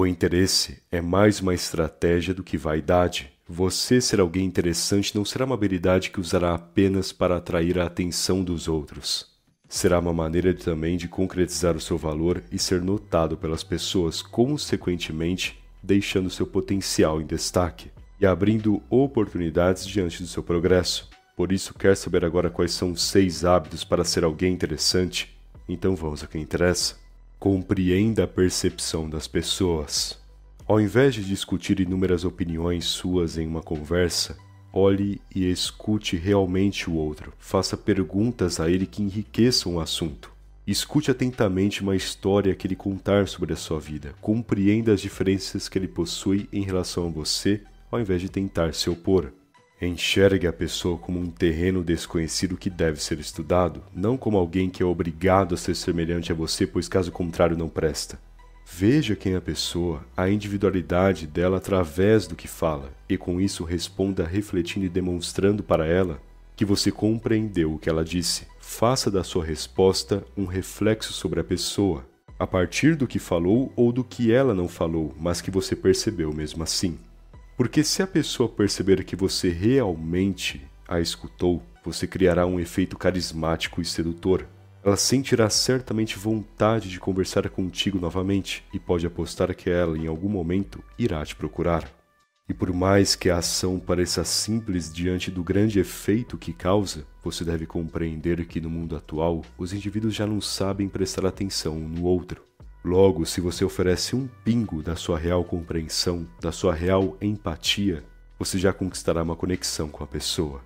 O interesse é mais uma estratégia do que vaidade. Você ser alguém interessante não será uma habilidade que usará apenas para atrair a atenção dos outros. Será uma maneira também de concretizar o seu valor e ser notado pelas pessoas, consequentemente deixando seu potencial em destaque e abrindo oportunidades diante do seu progresso. Por isso, quer saber agora quais são os seis hábitos para ser alguém interessante? Então vamos ao que interessa. Compreenda a percepção das pessoas. Ao invés de discutir inúmeras opiniões suas em uma conversa, olhe e escute realmente o outro. Faça perguntas a ele que enriqueçam o assunto. Escute atentamente uma história que ele contar sobre a sua vida. Compreenda as diferenças que ele possui em relação a você, ao invés de tentar se opor. Enxergue a pessoa como um terreno desconhecido que deve ser estudado, não como alguém que é obrigado a ser semelhante a você, pois caso contrário não presta. Veja quem é a pessoa, a individualidade dela através do que fala, e com isso responda refletindo e demonstrando para ela que você compreendeu o que ela disse. Faça da sua resposta um reflexo sobre a pessoa, a partir do que falou ou do que ela não falou, mas que você percebeu mesmo assim. Porque se a pessoa perceber que você realmente a escutou, você criará um efeito carismático e sedutor. Ela sentirá certamente vontade de conversar contigo novamente e pode apostar que ela, em algum momento, irá te procurar. E por mais que a ação pareça simples diante do grande efeito que causa, você deve compreender que no mundo atual os indivíduos já não sabem prestar atenção um no outro. Logo, se você oferece um pingo da sua real compreensão, da sua real empatia, você já conquistará uma conexão com a pessoa.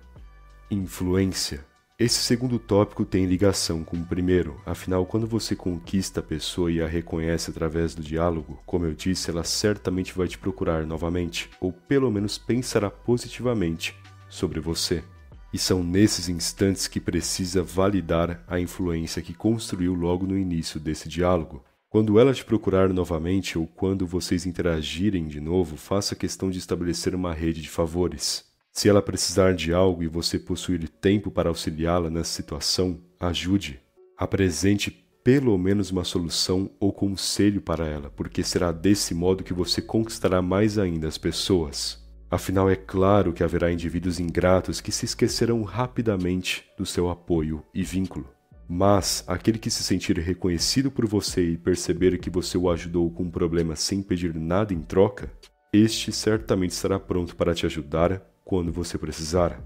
Influência esse segundo tópico tem ligação com o primeiro, afinal, quando você conquista a pessoa e a reconhece através do diálogo, como eu disse, ela certamente vai te procurar novamente, ou pelo menos pensará positivamente sobre você. E são nesses instantes que precisa validar a influência que construiu logo no início desse diálogo. Quando ela te procurar novamente ou quando vocês interagirem de novo, faça questão de estabelecer uma rede de favores. Se ela precisar de algo e você possuir tempo para auxiliá-la nessa situação, ajude. Apresente pelo menos uma solução ou conselho para ela, porque será desse modo que você conquistará mais ainda as pessoas. Afinal, é claro que haverá indivíduos ingratos que se esquecerão rapidamente do seu apoio e vínculo. Mas aquele que se sentir reconhecido por você e perceber que você o ajudou com um problema sem pedir nada em troca, este certamente estará pronto para te ajudar quando você precisar.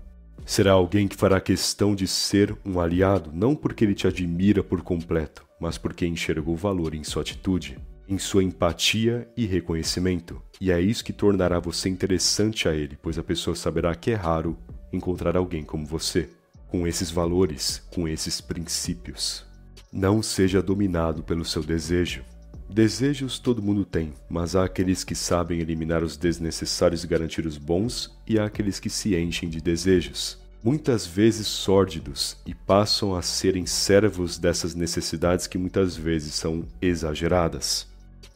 Será alguém que fará questão de ser um aliado, não porque ele te admira por completo, mas porque enxergou valor em sua atitude, em sua empatia e reconhecimento. E é isso que tornará você interessante a ele, pois a pessoa saberá que é raro encontrar alguém como você, com esses valores, com esses princípios. Não seja dominado pelo seu desejo. Desejos todo mundo tem, mas há aqueles que sabem eliminar os desnecessários e garantir os bons, e há aqueles que se enchem de desejos, muitas vezes sórdidos, e passam a serem servos dessas necessidades que muitas vezes são exageradas.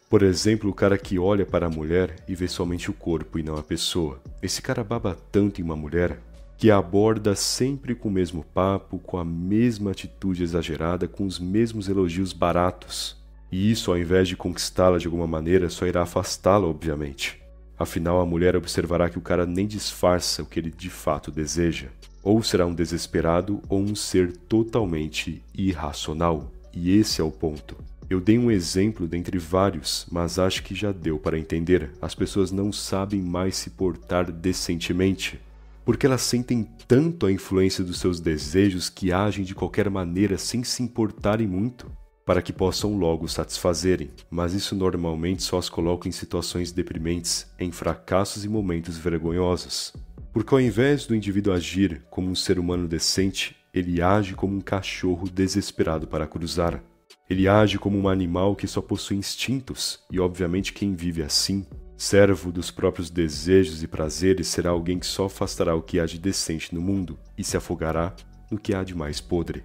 Por exemplo, o cara que olha para a mulher e vê somente o corpo e não a pessoa. Esse cara baba tanto em uma mulher que aborda sempre com o mesmo papo, com a mesma atitude exagerada, com os mesmos elogios baratos e isso, ao invés de conquistá-la de alguma maneira, só irá afastá-la, obviamente. Afinal, a mulher observará que o cara nem disfarça o que ele de fato deseja. Ou será um desesperado ou um ser totalmente irracional. E esse é o ponto. Eu dei um exemplo dentre vários, mas acho que já deu para entender. As pessoas não sabem mais se portar decentemente, porque elas sentem tanto a influência dos seus desejos que agem de qualquer maneira sem se importarem muito para que possam logo satisfazerem, mas isso normalmente só as coloca em situações deprimentes, em fracassos e momentos vergonhosos. Porque ao invés do indivíduo agir como um ser humano decente, ele age como um cachorro desesperado para cruzar. Ele age como um animal que só possui instintos, e obviamente quem vive assim, servo dos próprios desejos e prazeres, será alguém que só afastará o que há de decente no mundo e se afogará no que há de mais podre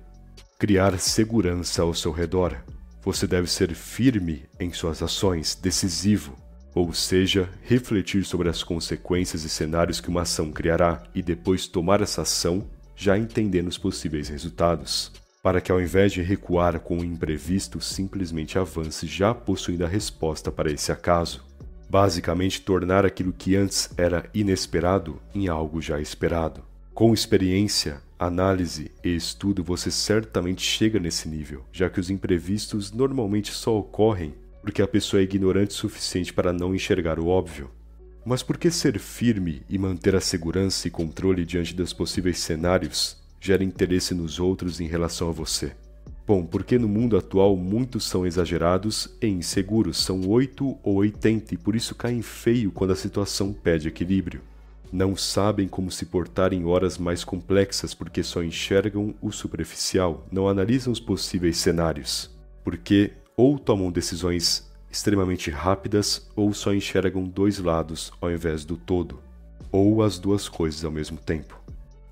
criar segurança ao seu redor. Você deve ser firme em suas ações, decisivo, ou seja, refletir sobre as consequências e cenários que uma ação criará e depois tomar essa ação, já entendendo os possíveis resultados, para que ao invés de recuar com o imprevisto, simplesmente avance já possuindo a resposta para esse acaso. Basicamente, tornar aquilo que antes era inesperado em algo já esperado. Com experiência, análise e estudo, você certamente chega nesse nível, já que os imprevistos normalmente só ocorrem porque a pessoa é ignorante o suficiente para não enxergar o óbvio. Mas por que ser firme e manter a segurança e controle diante dos possíveis cenários gera interesse nos outros em relação a você? Bom, porque no mundo atual muitos são exagerados e inseguros, são 8 ou 80 e por isso caem feio quando a situação pede equilíbrio. Não sabem como se portar em horas mais complexas porque só enxergam o superficial, não analisam os possíveis cenários. Porque ou tomam decisões extremamente rápidas ou só enxergam dois lados ao invés do todo, ou as duas coisas ao mesmo tempo.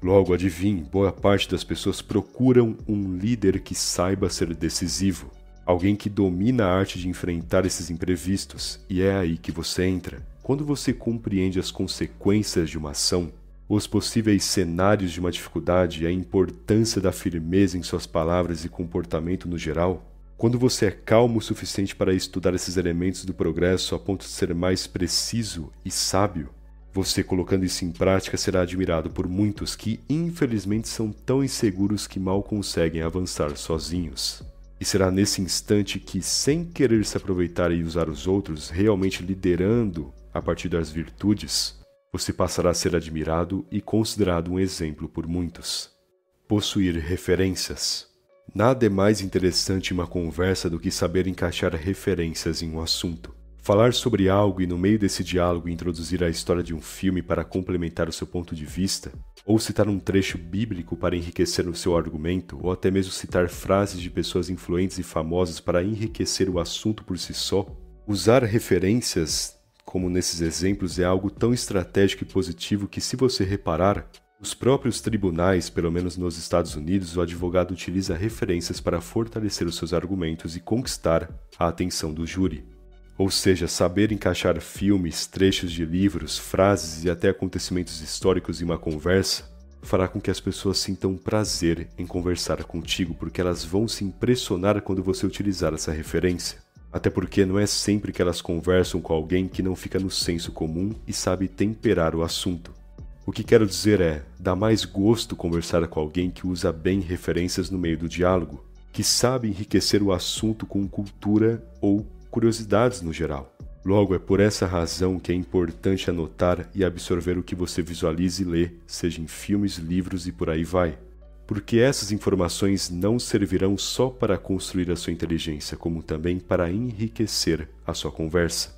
Logo, adivinhe, boa parte das pessoas procuram um líder que saiba ser decisivo, alguém que domina a arte de enfrentar esses imprevistos, e é aí que você entra. Quando você compreende as consequências de uma ação, os possíveis cenários de uma dificuldade e a importância da firmeza em suas palavras e comportamento no geral, quando você é calmo o suficiente para estudar esses elementos do progresso a ponto de ser mais preciso e sábio, você colocando isso em prática será admirado por muitos que, infelizmente, são tão inseguros que mal conseguem avançar sozinhos. E será nesse instante que, sem querer se aproveitar e usar os outros, realmente liderando a partir das virtudes, você passará a ser admirado e considerado um exemplo por muitos. Possuir referências. Nada é mais interessante em uma conversa do que saber encaixar referências em um assunto. Falar sobre algo e no meio desse diálogo introduzir a história de um filme para complementar o seu ponto de vista, ou citar um trecho bíblico para enriquecer o seu argumento, ou até mesmo citar frases de pessoas influentes e famosas para enriquecer o assunto por si só. Usar referências como nesses exemplos, é algo tão estratégico e positivo que, se você reparar, os próprios tribunais, pelo menos nos Estados Unidos, o advogado utiliza referências para fortalecer os seus argumentos e conquistar a atenção do júri. Ou seja, saber encaixar filmes, trechos de livros, frases e até acontecimentos históricos em uma conversa fará com que as pessoas sintam prazer em conversar contigo, porque elas vão se impressionar quando você utilizar essa referência. Até porque não é sempre que elas conversam com alguém que não fica no senso comum e sabe temperar o assunto. O que quero dizer é, dá mais gosto conversar com alguém que usa bem referências no meio do diálogo, que sabe enriquecer o assunto com cultura ou curiosidades no geral. Logo, é por essa razão que é importante anotar e absorver o que você visualiza e lê, seja em filmes, livros e por aí vai porque essas informações não servirão só para construir a sua inteligência, como também para enriquecer a sua conversa.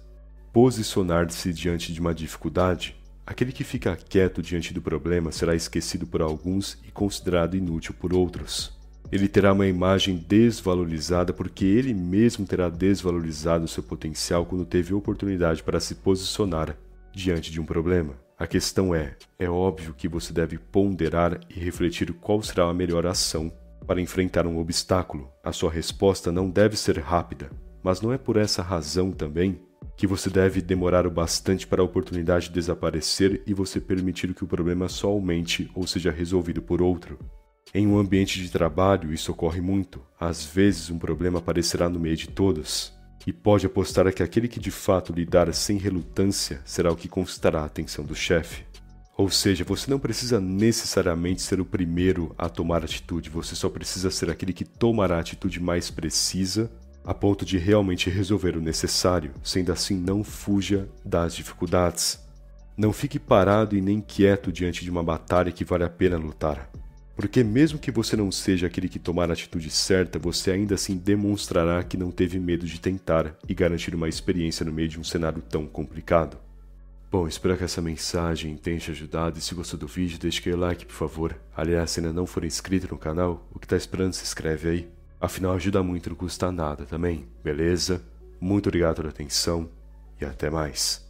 Posicionar-se diante de uma dificuldade. Aquele que fica quieto diante do problema será esquecido por alguns e considerado inútil por outros. Ele terá uma imagem desvalorizada porque ele mesmo terá desvalorizado seu potencial quando teve oportunidade para se posicionar diante de um problema. A questão é: é óbvio que você deve ponderar e refletir qual será a melhor ação para enfrentar um obstáculo. A sua resposta não deve ser rápida, mas não é por essa razão também que você deve demorar o bastante para a oportunidade desaparecer e você permitir que o problema só aumente ou seja resolvido por outro. Em um ambiente de trabalho, isso ocorre muito. Às vezes, um problema aparecerá no meio de todos, e pode apostar que aquele que de fato lidar sem relutância será o que conquistará a atenção do chefe. Ou seja, você não precisa necessariamente ser o primeiro a tomar atitude, você só precisa ser aquele que tomará a atitude mais precisa a ponto de realmente resolver o necessário, sendo assim não fuja das dificuldades. Não fique parado e nem quieto diante de uma batalha que vale a pena lutar. Porque, mesmo que você não seja aquele que tomar a atitude certa, você ainda assim demonstrará que não teve medo de tentar e garantir uma experiência no meio de um cenário tão complicado. Bom, espero que essa mensagem tenha te ajudado e se gostou do vídeo, deixe aquele like, por favor. Aliás, se ainda não for inscrito no canal, o que está esperando se inscreve aí. Afinal, ajuda muito, não custa nada também, beleza? Muito obrigado pela atenção e até mais.